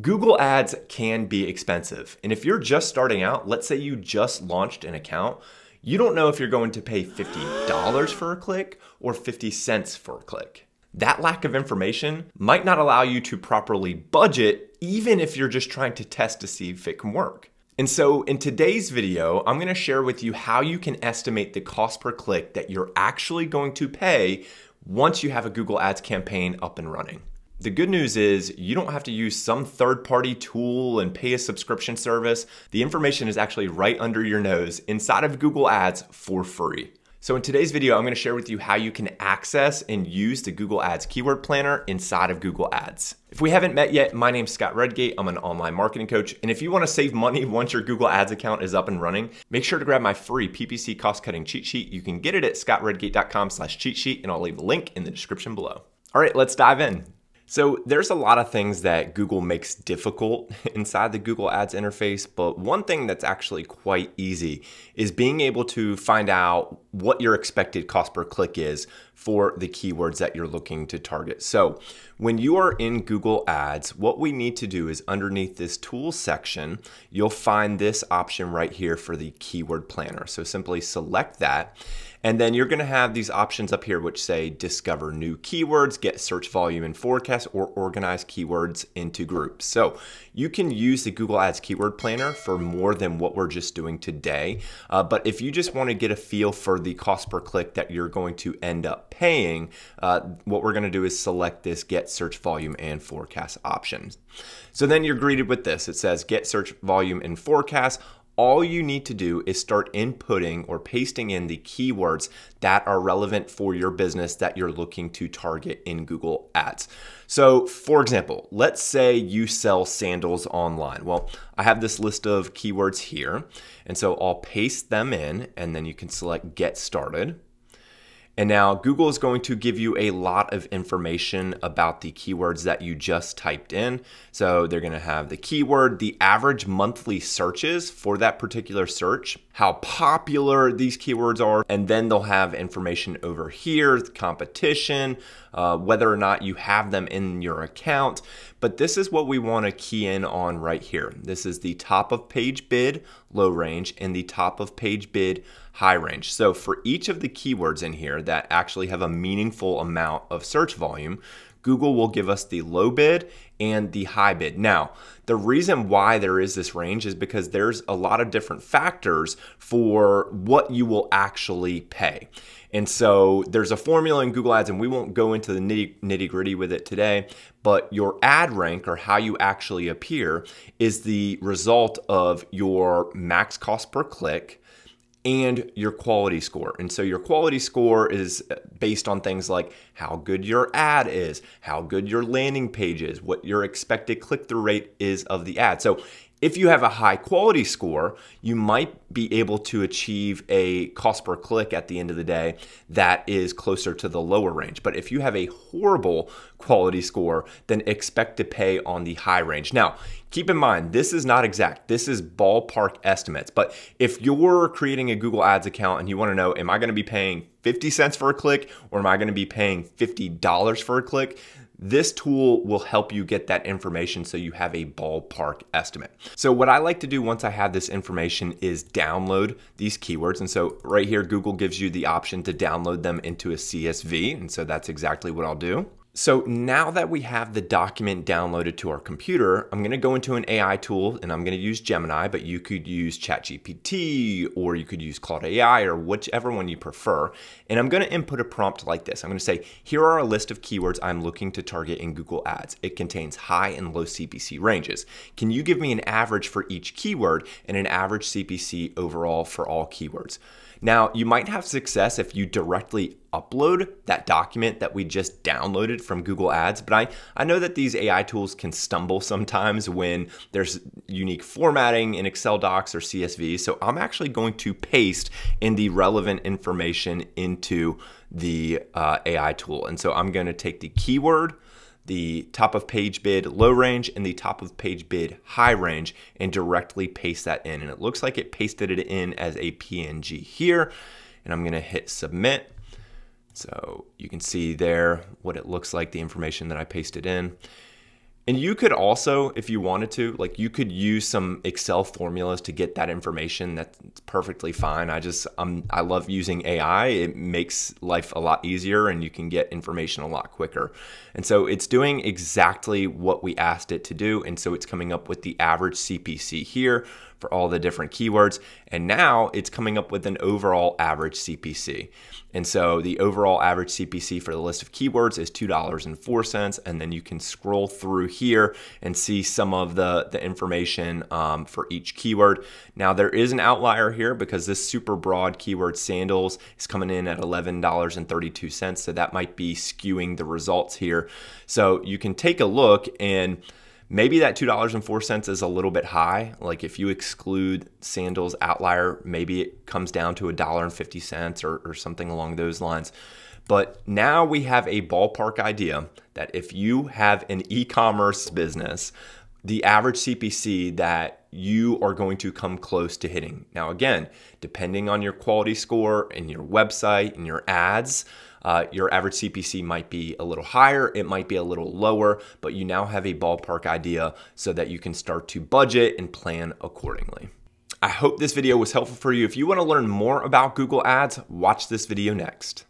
Google Ads can be expensive. And if you're just starting out, let's say you just launched an account, you don't know if you're going to pay $50 for a click or 50 cents for a click. That lack of information might not allow you to properly budget, even if you're just trying to test to see if it can work. And so in today's video, I'm gonna share with you how you can estimate the cost per click that you're actually going to pay once you have a Google Ads campaign up and running. The good news is you don't have to use some third party tool and pay a subscription service. The information is actually right under your nose inside of Google Ads for free. So in today's video, I'm gonna share with you how you can access and use the Google Ads Keyword Planner inside of Google Ads. If we haven't met yet, my name's Scott Redgate. I'm an online marketing coach. And if you wanna save money once your Google Ads account is up and running, make sure to grab my free PPC cost cutting cheat sheet. You can get it at scottredgate.com cheat sheet, and I'll leave a link in the description below. All right, let's dive in. So there's a lot of things that Google makes difficult inside the Google Ads interface, but one thing that's actually quite easy is being able to find out what your expected cost per click is for the keywords that you're looking to target. So when you are in Google Ads, what we need to do is underneath this tools section, you'll find this option right here for the keyword planner. So simply select that. And then you're gonna have these options up here which say discover new keywords, get search volume and forecast, or organize keywords into groups. So you can use the Google Ads Keyword Planner for more than what we're just doing today. Uh, but if you just wanna get a feel for the cost per click that you're going to end up paying, uh, what we're gonna do is select this get search volume and forecast options. So then you're greeted with this. It says get search volume and forecast all you need to do is start inputting or pasting in the keywords that are relevant for your business that you're looking to target in Google Ads. So, for example, let's say you sell sandals online. Well, I have this list of keywords here, and so I'll paste them in, and then you can select Get Started. And now Google is going to give you a lot of information about the keywords that you just typed in. So they're going to have the keyword, the average monthly searches for that particular search, how popular these keywords are, and then they'll have information over here, competition, uh, whether or not you have them in your account. But this is what we want to key in on right here. This is the top of page bid, low range, and the top of page bid, high range. So for each of the keywords in here that actually have a meaningful amount of search volume, Google will give us the low bid and the high bid. Now, the reason why there is this range is because there's a lot of different factors for what you will actually pay. And so there's a formula in Google Ads, and we won't go into the nitty gritty with it today, but your ad rank or how you actually appear is the result of your max cost per click and your quality score. And so your quality score is uh, based on things like how good your ad is, how good your landing page is, what your expected click through rate is of the ad. So if you have a high quality score, you might be able to achieve a cost per click at the end of the day that is closer to the lower range. But if you have a horrible quality score, then expect to pay on the high range. Now, keep in mind, this is not exact. This is ballpark estimates. But if you're creating a Google Ads account and you want to know, am I going to be paying 50 cents for a click or am I going to be paying $50 for a click? This tool will help you get that information so you have a ballpark estimate. So what I like to do once I have this information is download these keywords. And so right here, Google gives you the option to download them into a CSV. And so that's exactly what I'll do. So now that we have the document downloaded to our computer, I'm gonna go into an AI tool and I'm gonna use Gemini, but you could use ChatGPT or you could use Claude AI or whichever one you prefer. And I'm gonna input a prompt like this. I'm gonna say, here are a list of keywords I'm looking to target in Google Ads. It contains high and low CPC ranges. Can you give me an average for each keyword and an average CPC overall for all keywords? Now, you might have success if you directly upload that document that we just downloaded from Google Ads, but I, I know that these AI tools can stumble sometimes when there's unique formatting in Excel docs or CSV. So I'm actually going to paste in the relevant information into the uh, AI tool. And so I'm going to take the keyword, the top of page bid low range and the top of page bid high range and directly paste that in. And it looks like it pasted it in as a PNG here. And I'm gonna hit submit. So you can see there what it looks like, the information that I pasted in. And you could also, if you wanted to, like you could use some Excel formulas to get that information. That's perfectly fine. I just um I love using AI. It makes life a lot easier and you can get information a lot quicker. And so it's doing exactly what we asked it to do. And so it's coming up with the average CPC here for all the different keywords. And now it's coming up with an overall average CPC. And so the overall average CPC for the list of keywords is $2.04. And then you can scroll through here and see some of the, the information um, for each keyword. Now there is an outlier here because this super broad keyword sandals is coming in at $11.32. So that might be skewing the results here. So you can take a look and Maybe that $2.04 is a little bit high. Like if you exclude Sandals outlier, maybe it comes down to $1.50 or, or something along those lines. But now we have a ballpark idea that if you have an e commerce business, the average CPC that you are going to come close to hitting. Now, again, depending on your quality score and your website and your ads, uh, your average CPC might be a little higher, it might be a little lower, but you now have a ballpark idea so that you can start to budget and plan accordingly. I hope this video was helpful for you. If you want to learn more about Google Ads, watch this video next.